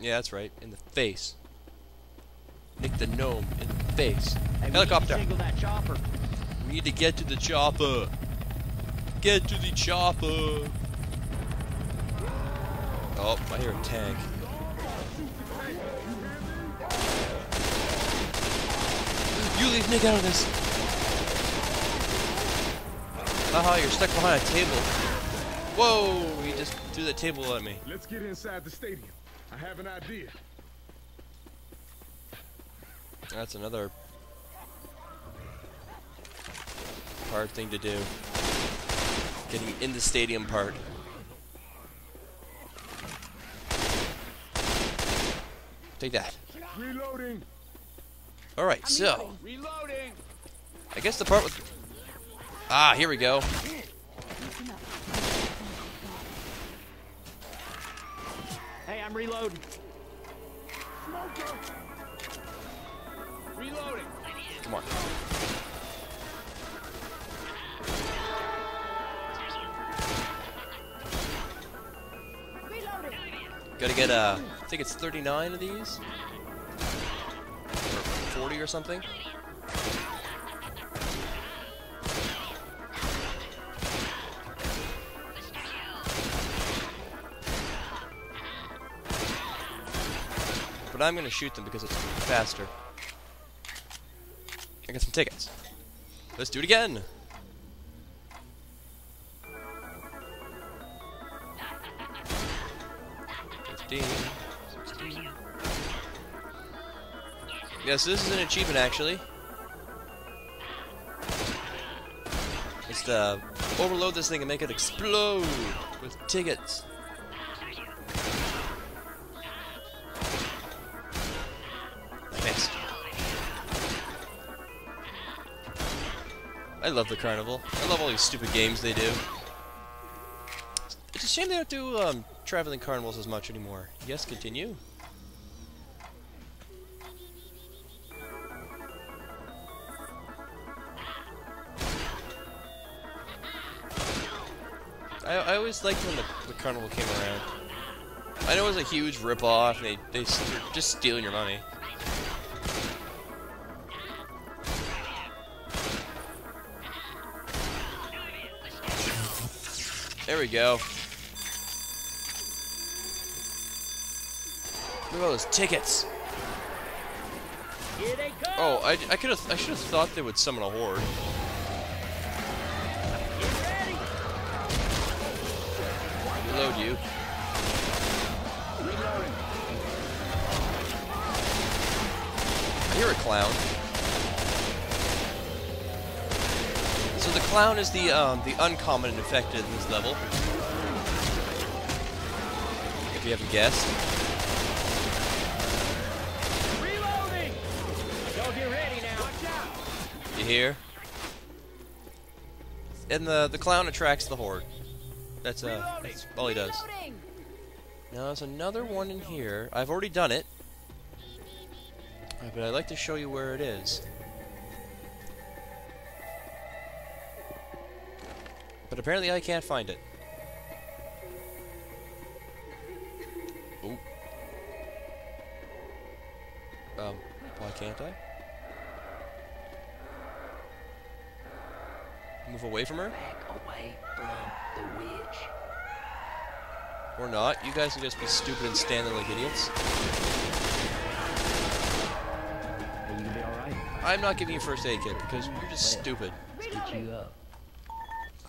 Yeah, that's right. In the face. Nick the gnome in the face. Hey, we Helicopter. need to that chopper. We need to get to the chopper. Get to the chopper. Oh, I hear a tank. You leave Nick out of this. Haha, you're stuck behind a table. Whoa, he just threw the table at me. Let's get inside the stadium. I have an idea. That's another hard thing to do. Getting in the stadium part. Take that. Reloading. Alright, so, Reloading. I guess the part with... Ah, here we go. Hey, I'm reloading. Reloading. Come on. Gotta get, uh, I think it's 39 of these? Or 40 or something? But I'm gonna shoot them because it's faster. I got some tickets. Let's do it again! Fifteen, sixteen. Yes, this is an achievement actually. It's to uh, overload this thing and make it explode with tickets. I love the carnival. I love all these stupid games they do. It's a shame they don't do um, traveling carnivals as much anymore. Yes, continue. I, I always liked when the, the carnival came around. I know it was a huge rip-off, and they, they, just stealing your money. There we go. Look at all those tickets. Here they come. Oh, I, I could have I should have thought they would summon a horde. Reload you. I hear a clown. Clown is the um, the uncommon infected in this level. If you haven't guessed. Reloading. Y'all get ready now. Watch out. You hear? And the the clown attracts the horde. That's uh that's all he does. Now there's another one in here. I've already done it. But I'd like to show you where it is. But apparently I can't find it. Oh. Um, why can't I? Move away from her? Back away from the witch. Or not. You guys can just be stupid and stand there like idiots. Are you be alright? I'm not giving you first aid kit because you're just stupid. Get you up.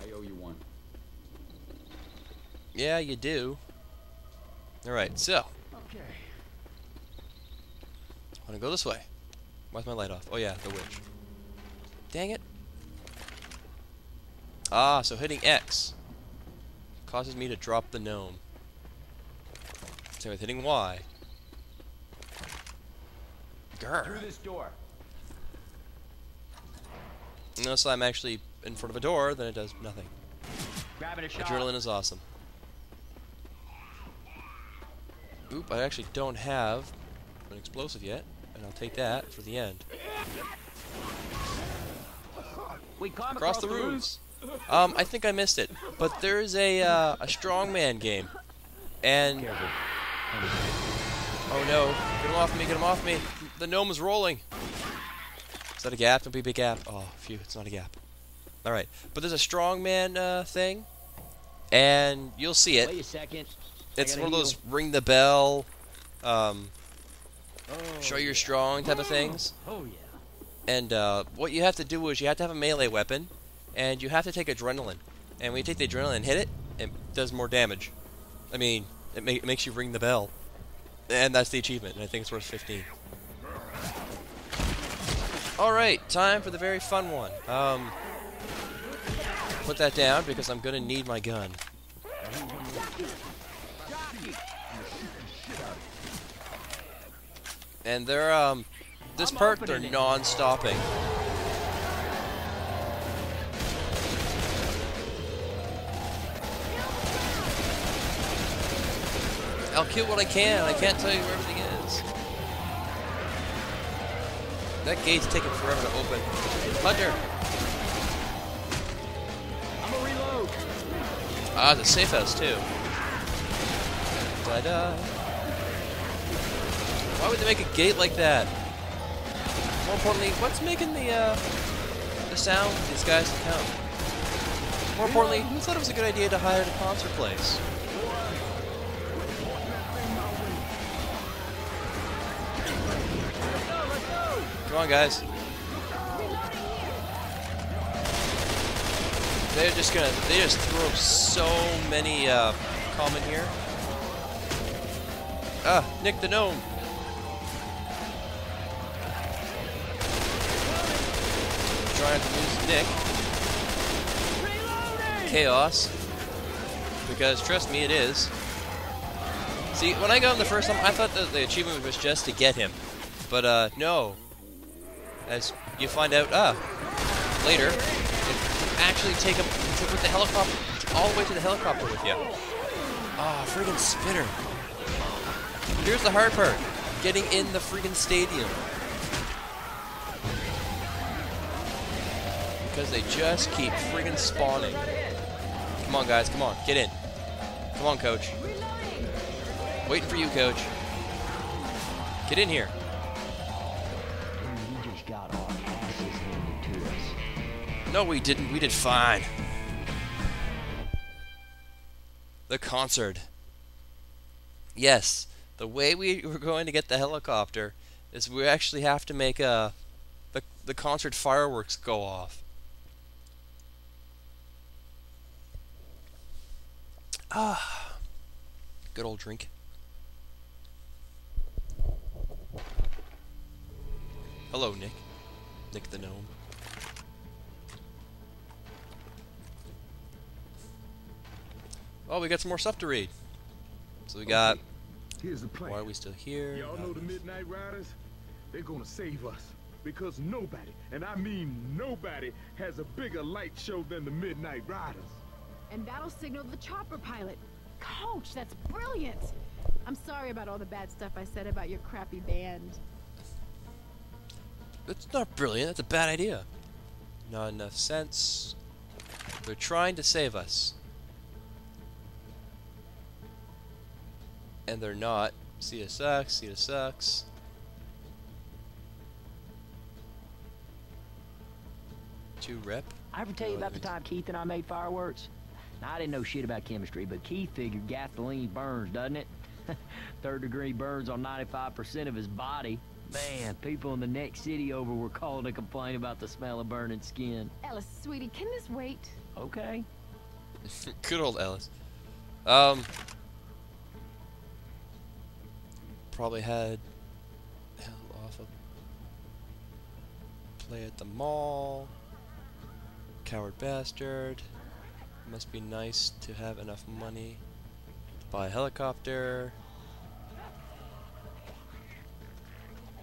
I owe you one. Yeah, you do. Alright, so. Okay. I want to go this way. Why's my light off? Oh yeah, the witch. Dang it. Ah, so hitting X causes me to drop the gnome. Same with hitting Y. Grr. this door. Unless I'm actually in front of a door, then it does nothing. Grabbing a shot. Adrenaline is awesome. Oop, I actually don't have an explosive yet, and I'll take that for the end. We come Across the roofs. Um, I think I missed it, but there's a uh, a strongman game, and Oh no. Get him off me, get him off me. The gnome is rolling. Is that a gap? Don't be a big gap. Oh, phew, it's not a gap. Alright. But there's a strongman uh, thing. And you'll see it. Wait a second. I one of those heal. ring the bell, um, Oh, show you're strong type of things. Oh yeah. And uh, what you have to do is you have to have a melee weapon, and you have to take adrenaline. And when you take the adrenaline and hit it, it does more damage. I mean, it, ma- it makes you ring the bell. And that's the achievement, and I think it's worth 15. Alright, time for the very fun one. Um, put that down because I'm gonna need my gun. And they're, um, this I'm part, they're non-stopping. I'll kill what I can. I can't tell you where everything is. That gate's taking forever to open. Hunter! Ah, the safe house too. Da-da. Why would they make a gate like that? More importantly, what's making the uh, the sound for these guys to come? More importantly, who thought it was a good idea to hide hire a concert place? Come on, guys. They're just gonna, they just throw so many uh, common here. Ah, Nick the Gnome. Trying to lose Nick. Chaos. Because trust me, it is. See, when I got him the first time, I thought that the achievement was just to get him. But, uh, no. As you find out, ah, later, actually take him to put the helicopter all the way to the helicopter with you. Ah, friggin' spinner. Here's the hard part. Getting in the friggin' stadium. Because they just keep friggin' spawning. Come on, guys, come on, get in. Come on, coach. Waiting for you, coach. Get in here. No, we didn't. We did fine. The concert. Yes, the way we were going to get the helicopter is we actually have to make a the the concert fireworks go off. Ah, good old drink. Hello, Nick. Nick the gnome. Oh, we got some more stuff to read. So we oh, got. Here's the plan. Why are we still here? Y'all know the Midnight Riders? They're gonna save us. Because nobody, and I mean nobody, has a bigger light show than the Midnight Riders. And that'll signal the chopper pilot. Coach, that's brilliant. I'm sorry about all the bad stuff I said about your crappy band. That's not brilliant. That's a bad idea. Not enough sense. They're trying to save us. And they're not. See it sucks. See it sucks. Two rep. I ever tell you about the time Keith and I made fireworks? Now, I didn't know shit about chemistry, but Keith figured gasoline burns, doesn't it? Third degree burns on 95% of his body. Man, people in the next city over were calling to complain about the smell of burning skin. Ellis, sweetie, can this wait? Okay. Good old Ellis. Um. Probably had hell off a play at the mall. Coward bastard. Must be nice to have enough money to buy a helicopter.